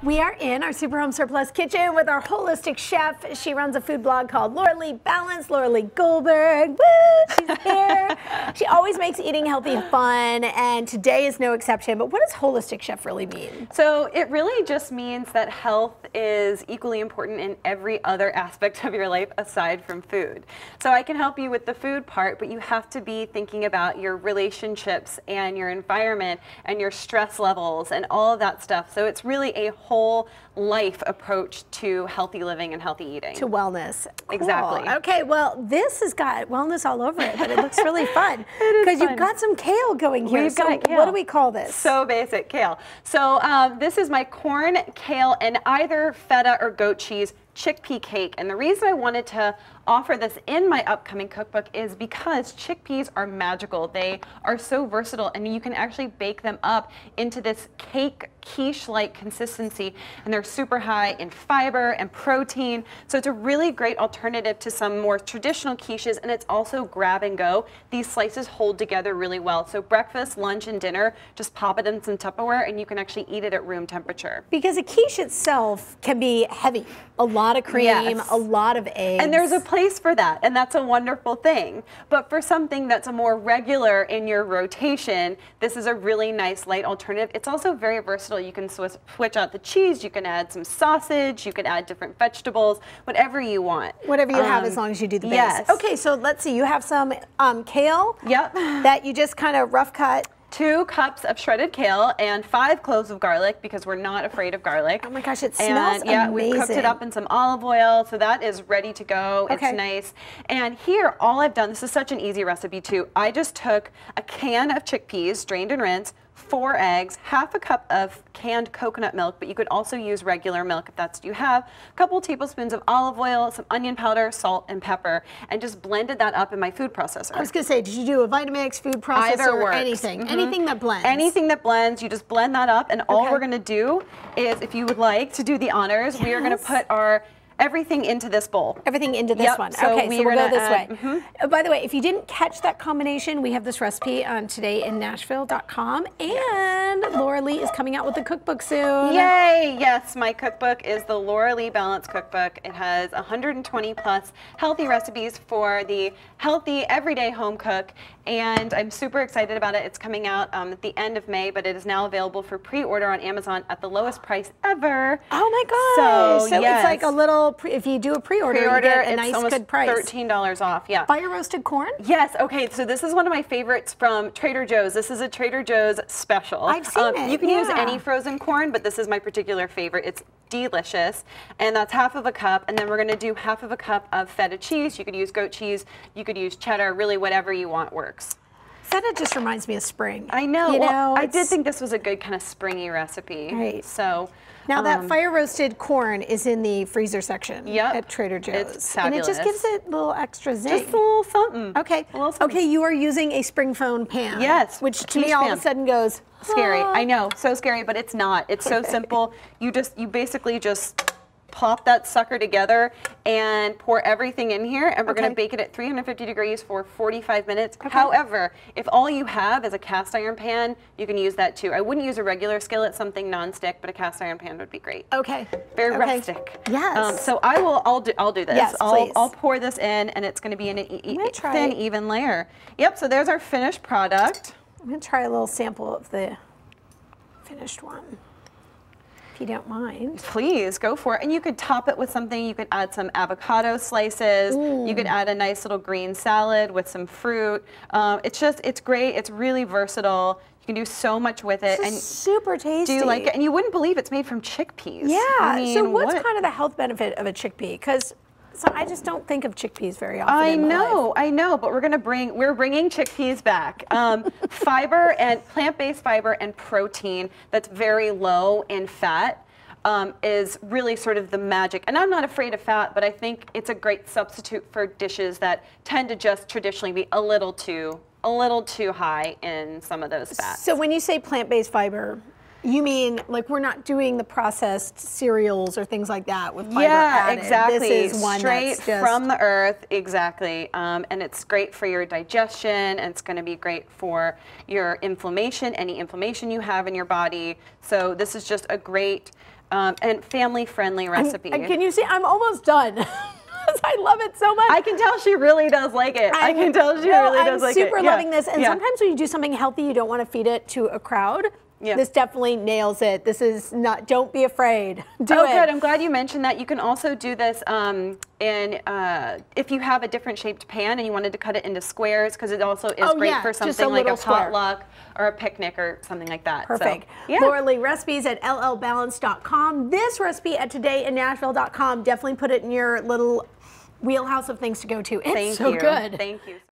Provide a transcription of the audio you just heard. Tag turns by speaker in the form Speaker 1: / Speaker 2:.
Speaker 1: We are in our Super Home Surplus kitchen with our holistic chef. She runs a food blog called Laura Lea Balance, Laura Lea Goldberg. Woo, she's here. she always makes eating healthy fun, and today is no exception. But what does holistic chef really mean?
Speaker 2: So it really just means that health is equally important in every other aspect of your life aside from food. So I can help you with the food part, but you have to be thinking about your relationships and your environment and your stress levels and all of that stuff. So it's really a whole life approach to healthy living and healthy eating.
Speaker 1: To wellness. Cool.
Speaker 2: Exactly.
Speaker 1: Okay, well, this has got wellness all over it, but it looks really fun. Because you've got some kale going here.
Speaker 2: We've
Speaker 1: so
Speaker 2: got kale.
Speaker 1: what do we call this?
Speaker 2: So basic, kale. So um, this is my corn, kale, and either feta or goat cheese chickpea cake. And the reason I wanted to offer this in my upcoming cookbook is because chickpeas are magical. They are so versatile and you can actually bake them up into this cake quiche-like consistency and they're super high in fiber and protein. So it's a really great alternative to some more traditional quiches and it's also grab and go. These slices hold together really well. So breakfast, lunch, and dinner, just pop it in some Tupperware and you can actually eat it at room temperature.
Speaker 1: Because a quiche itself can be heavy. A lot of cream,
Speaker 2: Yes.
Speaker 1: a lot of eggs.
Speaker 2: And there's a place for that, and that's a wonderful thing. But for something that's a more regular in your rotation, this is a really nice light alternative. It's also very versatile. You can switch out the cheese, you can add some sausage, you can add different vegetables, whatever you want.
Speaker 1: Whatever you have,
Speaker 2: Um,
Speaker 1: as long as you do the base.
Speaker 2: yes.
Speaker 1: Okay, so let's see. You have some um, kale.
Speaker 2: Yep.
Speaker 1: That you just kind of rough cut.
Speaker 2: Two cups of shredded kale and five cloves of garlic because we're not afraid of garlic.
Speaker 1: Oh my gosh, it
Speaker 2: and
Speaker 1: smells
Speaker 2: yeah, we cooked it up in some olive oil, so that is ready to go.
Speaker 1: Okay.
Speaker 2: It's nice. And here, all I've done, this is such an easy recipe too. I just took a can of chickpeas, drained and rinsed, four eggs, half a cup of canned coconut milk, but you could also use regular milk if that's what you have, a couple tablespoons of olive oil, some onion powder, salt, and pepper, and just blended that up in my food processor.
Speaker 1: I was gonna say, did you do a Vitamix food processor
Speaker 2: Either
Speaker 1: or
Speaker 2: works.
Speaker 1: anything?
Speaker 2: Mhm.
Speaker 1: Anything that blends.
Speaker 2: Anything that blends, you just blend that up, and all
Speaker 1: Okay.
Speaker 2: we're gonna do is, if you would like to do the honors, we are gonna put our everything into this bowl.
Speaker 1: Everything into this
Speaker 2: Yep,
Speaker 1: one.
Speaker 2: so
Speaker 1: okay,
Speaker 2: we
Speaker 1: so we'll go this
Speaker 2: add-
Speaker 1: way. Uh, by the way, if you didn't catch that combination, we have this recipe on todayinnashville.com, and Laura Lea is coming out with a cookbook soon.
Speaker 2: Yay! Yes, my cookbook is the Laura Lea Balance Cookbook. It has 120 plus healthy recipes for the healthy everyday home cook, and I'm super excited about it. It's coming out um, at the end of May, but it is now available for pre-order on Amazon at the lowest price ever.
Speaker 1: Oh my gosh!
Speaker 2: So,
Speaker 1: it's like a little. Pre- if you do a pre-order,
Speaker 2: Pre-order,
Speaker 1: you get a nice good price.
Speaker 2: $13 off. Yeah.
Speaker 1: Fire roasted corn.
Speaker 2: Yes, okay, so this is one of my favorites from Trader Joe's. This is a Trader Joe's special. Um,
Speaker 1: I've seen it,
Speaker 2: You can use any frozen corn, but this is my particular favorite. It's delicious. And that's half of a cup. And then we're gonna do half of a cup of feta cheese. You could use goat cheese, you could use cheddar, really whatever you want works.
Speaker 1: Feta just reminds me of spring.
Speaker 2: I know,
Speaker 1: You
Speaker 2: well,
Speaker 1: know,
Speaker 2: I did think this was a good kind of springy recipe.
Speaker 1: Right.
Speaker 2: So.
Speaker 1: Now that
Speaker 2: um,
Speaker 1: fire roasted corn is in the freezer section
Speaker 2: Yep.
Speaker 1: at Trader Joe's,
Speaker 2: It's
Speaker 1: and it just gives it a little extra zing.
Speaker 2: Just a little something.
Speaker 1: Okay.
Speaker 2: A little something.
Speaker 1: Okay, you are using a springform pan.
Speaker 2: Yes,
Speaker 1: Which to me all of a sudden goes
Speaker 2: scary.
Speaker 1: "Ah."
Speaker 2: I know, so scary, but it's not. It's so simple. You just, you basically just plop that sucker together and pour everything in here, and we're
Speaker 1: Okay.
Speaker 2: gonna bake it at 350 degrees for 45 minutes. However, if all you have is a cast iron pan, you can use that too. I wouldn't use a regular skillet, something non-stick, but a cast iron pan would be great.
Speaker 1: Okay.
Speaker 2: Very
Speaker 1: Okay.
Speaker 2: rustic.
Speaker 1: Yes.
Speaker 2: Um, so I will. I'll do. I'll do this.
Speaker 1: Yes,
Speaker 2: I'll,
Speaker 1: please.
Speaker 2: I'll pour this in, and it's going to be in a e- e- thin,
Speaker 1: it.
Speaker 2: even layer. Yep. So there's our finished product.
Speaker 1: I'm gonna try a little sample of the finished one, if you don't mind.
Speaker 2: Please go for it. And you could top it with something. You could add some avocado slices. You could add a nice little green salad with some fruit. Um, it's just, it's great. It's really versatile. You can do so much with it. And
Speaker 1: super tasty.
Speaker 2: do you like it? And you wouldn't believe it's made from chickpeas.
Speaker 1: Yeah.
Speaker 2: I
Speaker 1: so what's
Speaker 2: what-
Speaker 1: kind of the health benefit of a chickpea? Because so I just don't think of chickpeas very often.
Speaker 2: I
Speaker 1: in my life.
Speaker 2: know, I know, but we're gonna bring we're bringing chickpeas back. Um, fiber and plant-based fiber and protein that's very low in fat um, is really sort of the magic. And I'm not afraid of fat, but I think it's a great substitute for dishes that tend to just traditionally be a little too a little too high in some of those fats.
Speaker 1: So when you say plant-based fiber, You mean like we're not doing the processed cereals or things like that with fiber
Speaker 2: yeah,
Speaker 1: added.
Speaker 2: exactly.
Speaker 1: This is one
Speaker 2: Straight
Speaker 1: just,
Speaker 2: from the earth, exactly. Um, and it's great for your digestion, and it's going to be great for your inflammation, any inflammation you have in your body. So this is just a great um, and family-friendly recipe.
Speaker 1: And can you see? I'm almost done. I love it so much.
Speaker 2: I can tell she really does like it. i can tell she
Speaker 1: no,
Speaker 2: really
Speaker 1: I'm
Speaker 2: does like it.
Speaker 1: I'm super
Speaker 2: Yeah.
Speaker 1: loving this. And
Speaker 2: Yeah.
Speaker 1: sometimes when you do something healthy, you don't want to feed it to a crowd.
Speaker 2: Yeah.
Speaker 1: This definitely nails it. This is not. Don't be afraid. Do
Speaker 2: oh,
Speaker 1: it.
Speaker 2: good. I'm glad you mentioned that. You can also do this um, in uh, if you have a different shaped pan and you wanted to cut it into squares because it also is
Speaker 1: Oh,
Speaker 2: great
Speaker 1: yeah,
Speaker 2: for
Speaker 1: just a
Speaker 2: something like a potluck or a picnic or something like that. So,
Speaker 1: Perfect.
Speaker 2: yeah.
Speaker 1: Laura Lea recipes at llbalance.com. This recipe at todayinNashville.com. Definitely put it in your little wheelhouse of things to go to. It's
Speaker 2: Thank
Speaker 1: so
Speaker 2: you.
Speaker 1: good.
Speaker 2: Thank you.